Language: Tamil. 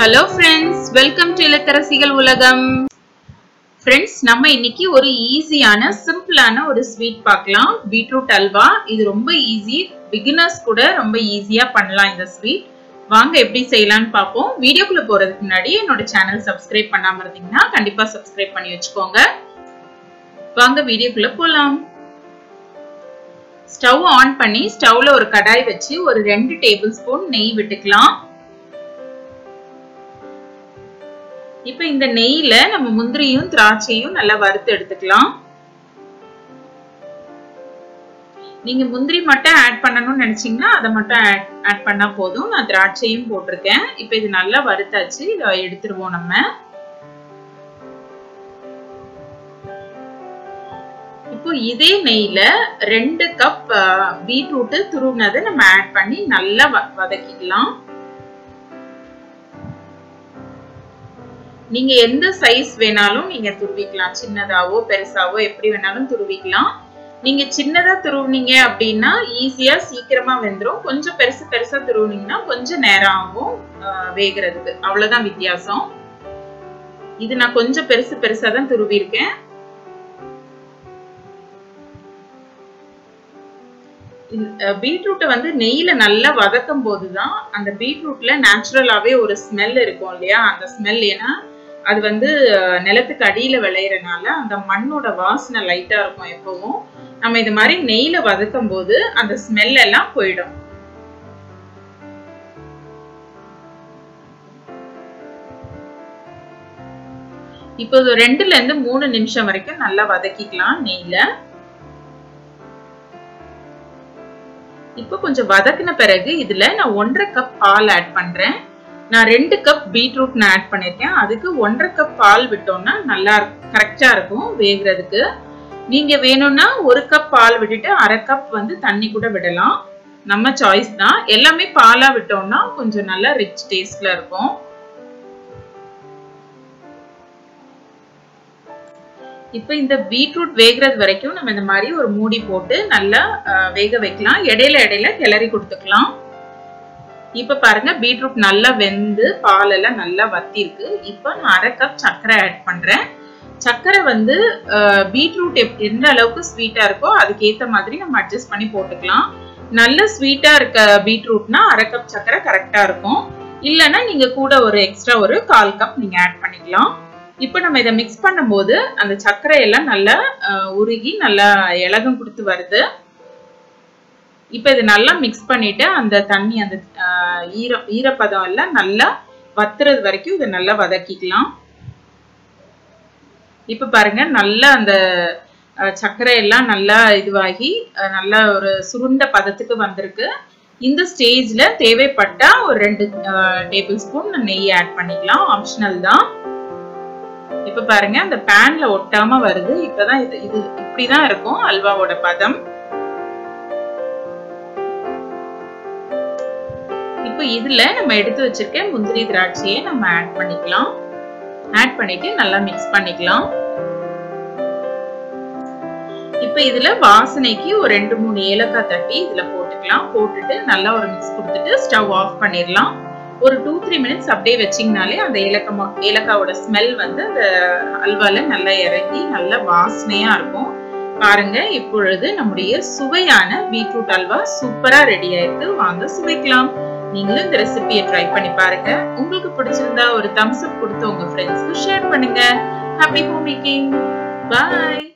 ஹலோ ஃப்ரெண்ட்ஸ் வெல்கம் டு இல்லத்தரசிகள் உலகம் ஃப்ரெண்ட்ஸ் நம்ம இன்னைக்கு ஒரு ஈஸியான சிம்பிளான ஒரு ஸ்வீட் பார்க்கலாம். பீட்ரூட் அல்வா இது ரொம்ப ஈஸி பிகினர்ஸ் கூட ரொம்ப ஈஸியா பண்ணலாம் இந்த ஸ்வீட் வாங்க எப்படி செய்யலாம்னு பார்ப்போம். வீடியோக்குள்ள போறதுக்கு முன்னாடி என்னோட சேனல் சப்ஸ்கிரைப் பண்ணாம இருந்தீங்கன்னா கண்டிப்பா சப்ஸ்கிரைப் பண்ணி வச்சுக்கோங்க. வாங்க வீடியோக்குள்ள போலாம். ஸ்டவ் ஆன் பண்ணி ஸ்டவ்ல ஒரு கடாய் வச்சு ஒரு ரெண்டு டேபிள் ஸ்பூன் நெய் விட்டுக்கலாம். இப்போ இந்த நெய்ல நம்ம முந்திரியும் திராட்சையும் நல்லா வறுத்து எடுத்துக்கலாம். நீங்க முந்திரி மட்டும் ஆட் பண்ணணும்னு நினைச்சீங்கன்னா அதை மட்டும் ஆட் பண்ணா போதும். நான் திராட்சையும் போட்டிருக்கேன். இப்போ இது நல்லா வறுத்தாச்சு. இதை எடுத்துருவோம் நம்ம. இப்போ இதே நெய்ல ரெண்டு கப் பீட்ரூட் துருவினதை நம்ம ஆட் பண்ணி நல்லா வதக்கிக்கலாம். நீங்க எந்த சைஸ் வேணாலும் நீங்க துருவிக்கலாம். சின்னதாவோ பெருசாவோ எப்படி வேணாலும் துருவிக்கலாம். நீங்க சின்னதா துருவுனீங்க அப்படின்னா ஈஸியா சீக்கிரமா வெந்துடும் கொஞ்சம் பெருசு பெருசா துருவுனீங்கன்னா கொஞ்சம் நேரம் ஆகும் வேகிறதுக்கு. அவ்வளவுதான் வித்தியாசம். இது நான் கொஞ்சம் பெருசு பெருசா தான் துருவிருக்கேன் பீட்ரூட்டை வந்து நெய்யில நல்லா வதக்கும் போதுதான் அந்த பீட்ரூட்ல நேச்சுரலாவே ஒரு ஸ்மெல் இருக்கும் இல்லையா? அந்த ஸ்மெல் ஏன்னா அது வந்து நிலத்துக்கு அடியில் விளையிறனால அந்த மண்ணோட வாசனை லைட்டாக இருக்கும் எப்பவும். நம்ம இது மாதிரி நெய்யில் வதக்கும் போது அந்த ஸ்மெல் எல்லாம் போயிடும். இப்போ ரெண்டுல இருந்து மூணு நிமிஷம் வரைக்கும் நல்லா வதக்கிக்கலாம் நெய்ல இப்போ கொஞ்சம் வதக்கின பிறகு இதுல நான் ஒன்றரை கப் பால் ஆட் பண்றேன். நான் ரெண்டு கப் பீட்ரூட் நான் ஆட் பண்ணியிருக்கேன் அதுக்கு ஒன்றரை கப் பால் விட்டோம்னா நல்லா கரெக்டாக இருக்கும் வேகிறதுக்கு. நீங்கள் வேணும்னா ஒரு கப் பால் விட்டுட்டு அரை கப் வந்து தண்ணி கூட விடலாம். நம்ம சாய்ஸ் தான். எல்லாமே பாலாக விட்டோம்னா கொஞ்சம் நல்லா ரிச் டேஸ்டில் இருக்கும். இப்போ இந்த பீட்ரூட் வேகிறது வரைக்கும் நம்ம இந்த மாதிரி ஒரு மூடி போட்டு நல்லா வேக வைக்கலாம். இடையில இடையில கிளறி கொடுத்துக்கலாம். இப்போ பாருங்க பீட்ரூட் நல்லா வெந்து பால் எல்லாம் நல்லா வத்திருக்கு. இப்போ நான் அரை கப் சர்க்கரை ஆட் பண்றேன். சர்க்கரை வந்து பீட்ரூட் எந்த அளவுக்கு ஸ்வீட்டாக இருக்கோ அதுக்கேற்ற மாதிரி நம்ம அட்ஜஸ்ட் பண்ணி போட்டுக்கலாம். நல்ல ஸ்வீட்டாக இருக்க பீட்ரூட்னா அரை கப் சர்க்கரை கரெக்டாக இருக்கும். இல்லைன்னா நீங்கள் கூட ஒரு எக்ஸ்ட்ரா ஒரு கால் கப் நீங்கள் ஆட் பண்ணிக்கலாம். இப்போ நம்ம இதை மிக்ஸ் பண்ணும்போது அந்த சர்க்கரை எல்லாம் நல்லா உருகி நல்லா இலகம் கொடுத்து வருது. இப்போ இது நல்லா மிக்ஸ் பண்ணிட்டு அந்த தண்ணி அந்த ஈரம் ஈரப்பதம் எல்லாம் நல்லா வத்துறது வரைக்கும் இதை நல்லா வதக்கிக்கலாம். இப்போ பாருங்க நல்லா அந்த சர்க்கரை எல்லாம் நல்லா இதுவாகி நல்லா ஒரு சுருண்ட பதத்துக்கு வந்திருக்கு. இந்த ஸ்டேஜ்ல தேவைப்பட்டா ஒரு ரெண்டு டேபிள் ஸ்பூன் நெய் ஆட் பண்ணிக்கலாம். ஆப்ஷனல் தான். இப்போ பாருங்க அந்த பேன்ல ஒட்டாம வருது. இப்பதான் இது இது இப்படிதான் இருக்கும் அல்வாவோட பதம். இப்போ இதுல நம்ம எடுத்து வச்சிருக்க முந்திரி திராட்சையை நம்ம ஆட் பண்ணிக்கலாம். ஆட் பண்ணிட்டு நல்லா மிக்ஸ் பண்ணிக்கலாம். இப்போ இதுல வாசனைக்கு ஒரு ரெண்டு மூணு ஏலக்காய் தட்டி இதில் போட்டுக்கலாம். போட்டுட்டு நல்லா ஒரு மிக்ஸ் கொடுத்துட்டு ஸ்டவ் ஆஃப் பண்ணிடலாம். ஒரு டூ த்ரீ மினிட்ஸ் அப்படியே வச்சிங்கனாலே அந்த ஏலக்கா ஏலக்காவோட ஸ்மெல் வந்து அந்த அல்வால நல்லா இறங்கி நல்லா வாசனையா இருக்கும். பாருங்க இப்பொழுது நம்முடைய சுவையான பீட்ரூட் அல்வா சூப்பரா ரெடி ஆயிருக்கு. வாங்க சுவைக்கலாம். நீங்களும் இந்த ரெசிபியை ட்ரை பண்ணி பாருங்க. உங்களுக்கு பிடிச்சிருந்தா ஒரு தம்ஸ் அப் கொடுத்து உங்க ஃப்ரெண்ட்ஸ்க்கு ஷேர் பண்ணுங்க. ஹாப்பி ஹோம் மேக்கிங் பாய்